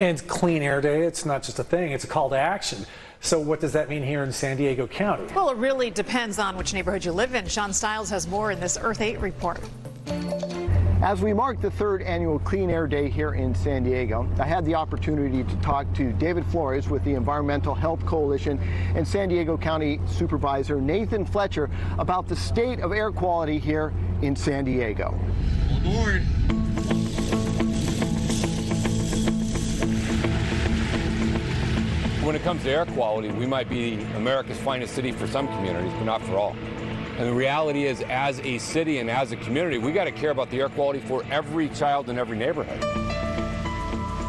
And Clean Air Day, it's not just a thing, it's a call to action. So, what does that mean here in San Diego County? Well, it really depends on which neighborhood you live in. Shawn Styles has more in this Earth 8 report. As we mark the third annual Clean Air Day here in San Diego, I had the opportunity to talk to David Flores with the Environmental Health Coalition and San Diego County Supervisor Nathan Fletcher about the state of air quality here in San Diego. Aboard. When it comes to air quality, we might be America's finest city for some communities, but not for all. And the reality is, as a city and as a community, we got to care about the air quality for every child in every neighborhood.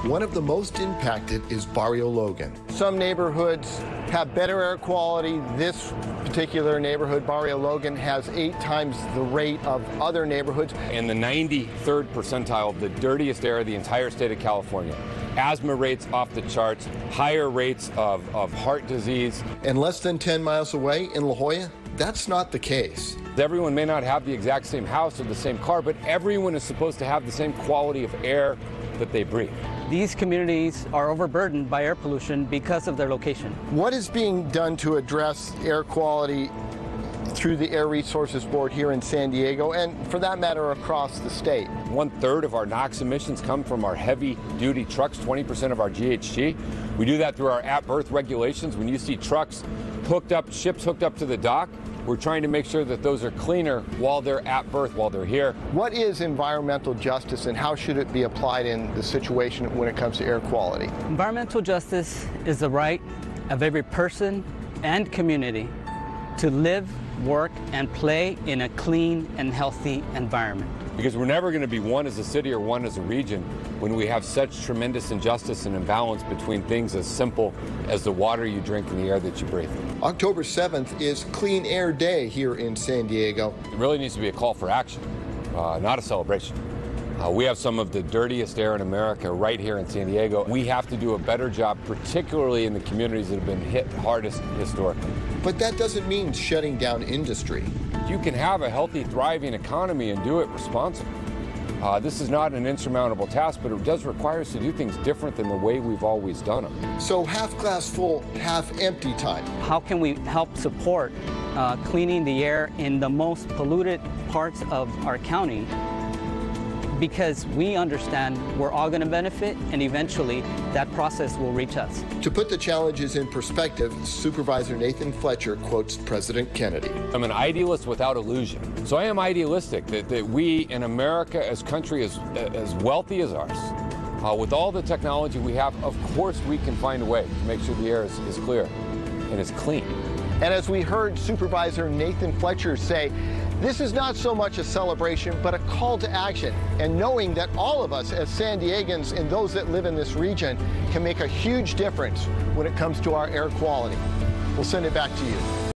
One of the most impacted is Barrio Logan. Some neighborhoods have better air quality. This particular neighborhood, Barrio Logan, has eight times the rate of other neighborhoods. And the 93rd percentile of the dirtiest air of the entire state of California. Asthma rates off the charts, higher rates of, of heart disease. And less than 10 miles away in La Jolla, that's not the case. Everyone may not have the exact same house or the same car, but everyone is supposed to have the same quality of air that they breathe. These communities are overburdened by air pollution because of their location. What is being done to address air quality through the Air Resources Board here in San Diego and, for that matter, across the state? One third of our NOx emissions come from our heavy duty trucks, 20% of our GHG. We do that through our at berth regulations. When you see trucks hooked up, ships hooked up to the dock, we're trying to make sure that those are cleaner while they're at berth, while they're here. What is environmental justice and how should it be applied in the situation when it comes to air quality? Environmental justice is the right of every person and community to live, work, and play in a clean and healthy environment. Because we're never going to be one as a city or one as a region when we have such tremendous injustice and imbalance between things as simple as the water you drink and the air that you breathe. October 7th is Clean Air Day here in San Diego. It really needs to be a call for action, uh, not a celebration. Uh, we have some of the dirtiest air in America right here in San Diego. We have to do a better job, particularly in the communities that have been hit hardest historically. But that doesn't mean shutting down industry. You can have a healthy, thriving economy and do it responsibly. Uh, this is not an insurmountable task, but it does require us to do things different than the way we've always done them. So half glass full, half empty time. How can we help support uh, cleaning the air in the most polluted parts of our county because we understand we're all going to benefit and eventually that process will reach us. To put the challenges in perspective, Supervisor Nathan Fletcher quotes President Kennedy. I'm an idealist without illusion. So I am idealistic that, that we in America as country as, as wealthy as ours, uh, with all the technology we have, of course we can find a way to make sure the air is, is clear and is clean. And as we heard Supervisor Nathan Fletcher say, this is not so much a celebration, but a call to action. And knowing that all of us as San Diegans and those that live in this region can make a huge difference when it comes to our air quality. We'll send it back to you.